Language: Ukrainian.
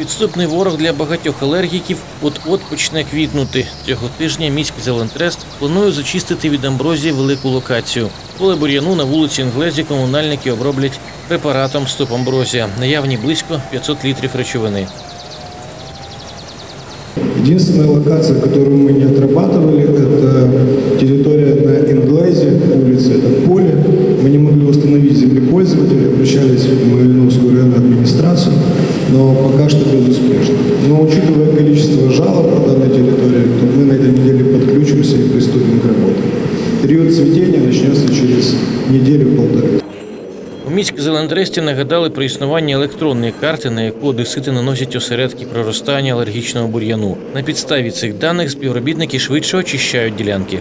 Підступний ворог для багатьох алергіків от-от почне квітнути. Цього тижня міський зелентрест планує зачистити від амброзії велику локацію. Поле бур'яну на вулиці Інглезі комунальники оброблять препаратом стоп амброзія. Наявні близько 500 літрів речовини. Единственная локация, которую мы не отрабатывали, это территория на Инглайзе, улице, это но пока что безуспешно. Но учитывая количество жалоб по данной территории, то мы на этой неделе подключимся и приступим к работе. Период цветения начнется через неделю-полторы. У міськзелентресті нагадали про існування електронної карти, на яку одесити наносять осередки проростання алергічного бур'яну. На підставі цих даних співробітники швидше очищають ділянки.